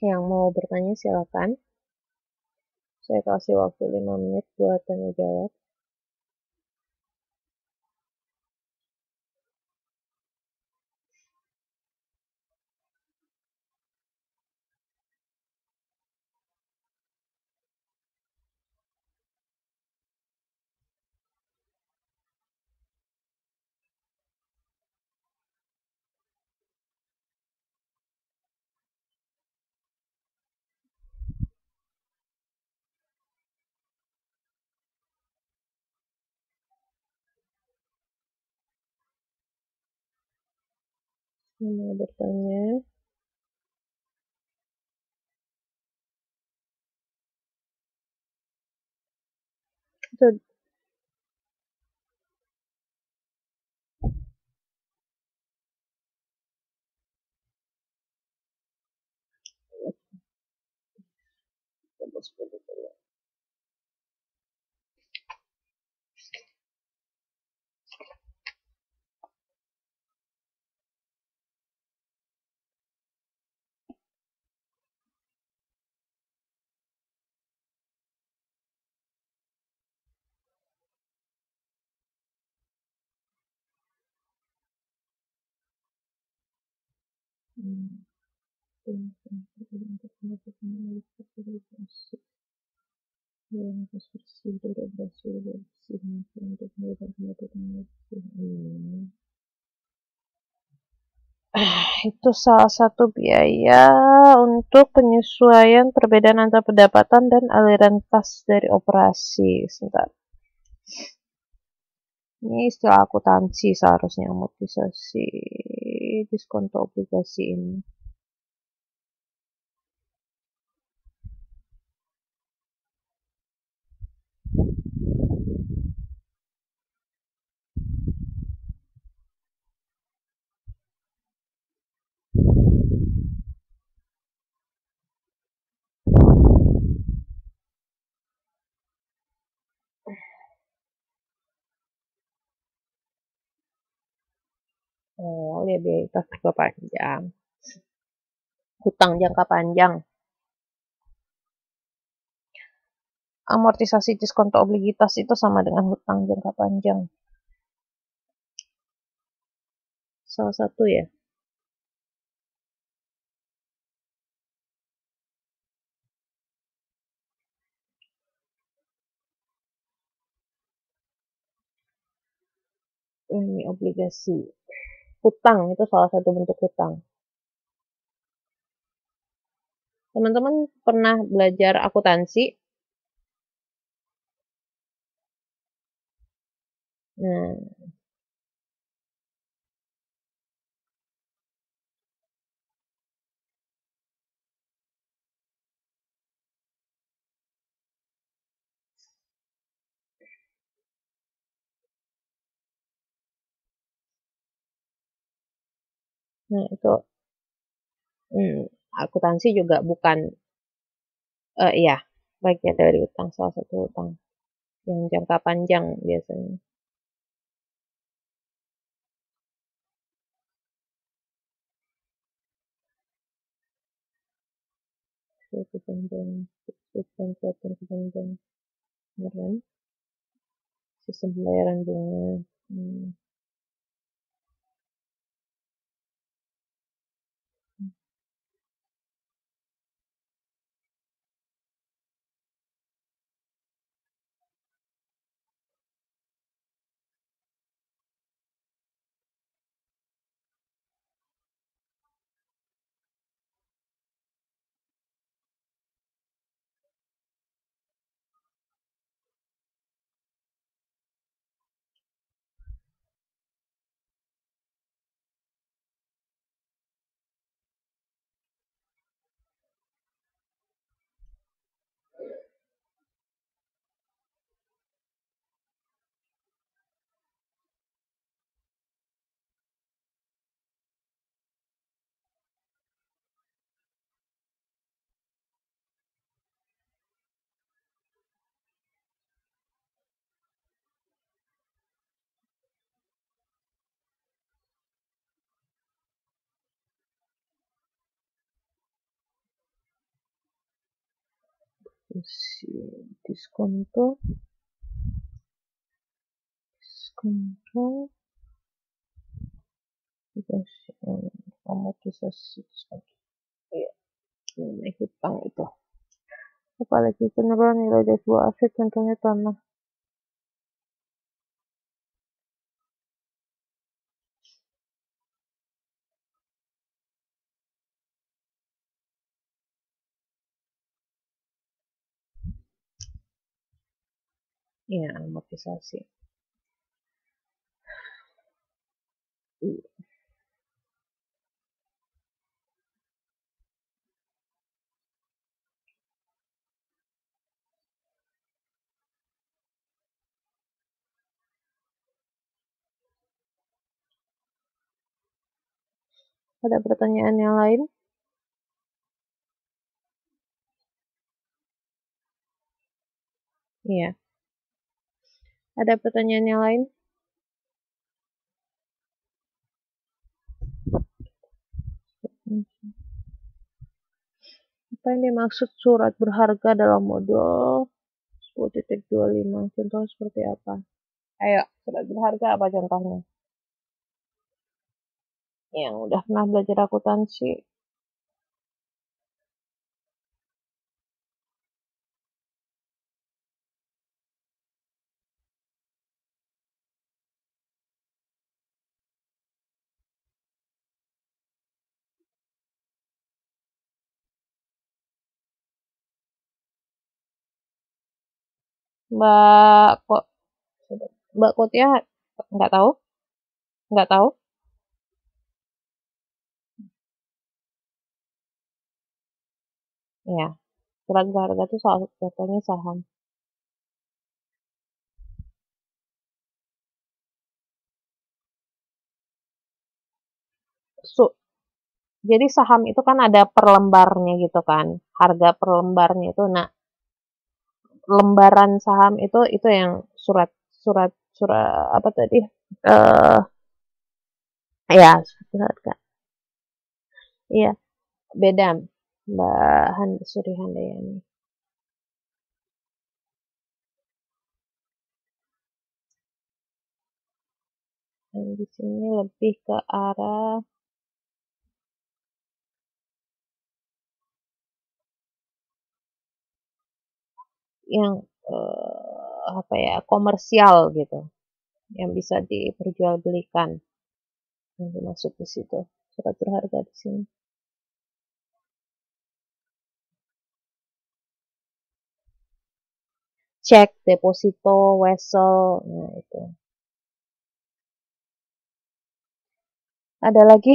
Yang mau bertanya silakan. Saya kasih waktu 5 menit buat tanya jawab. Yang mau bertanya. Hmm. Hmm. itu salah satu biaya untuk penyesuaian perbedaan antara pendapatan dan aliran kas dari operasi. Sebentar. Ini istilah akuntansi seharusnya amortisasi diskonto obligasi ini. Oh, liabilitas jangka panjang. Hutang jangka panjang. Amortisasi diskonto obligitas itu sama dengan hutang jangka panjang. Salah satu ya. Ini obligasi. Hutang itu salah satu bentuk hutang. Teman-teman pernah belajar akuntansi? Nah, nah itu hmm, akuntansi juga bukan uh, ya bagian dari utang salah satu utang yang jangka panjang biasanya. sistem sistem pembayaran bunga hmm. Diskonto. Diskonto. Amortisasi diskonto. Iya. Mengenai hutang itu. Apalagi penurunan nilai dari sebuah aset contohnya tanah Iya, amortisasi. Ada pertanyaan yang lain? Iya. Ada pertanyaan yang lain? Apa yang dimaksud surat berharga dalam modul 10.25? Contoh seperti apa? Ayo, surat berharga apa contohnya? Yang udah pernah belajar akuntansi. Mbak kok Mbak Kotia nggak tahu? Nggak tahu? Ya, surat berharga itu satu contohnya saham. Su jadi saham itu kan ada per lembarnya gitu kan, harga per lembarnya itu. Nah, lembaran saham itu itu yang surat surat surat apa tadi? Eh ya, surat kan. Iya, beda Mbak Han Suri Handayani. Dan di sini lebih ke arah yang uh, apa ya komersial gitu yang bisa diperjualbelikan. Yang dimaksud di situ surat berharga di sini. Cek deposito wesel nah itu. Ada lagi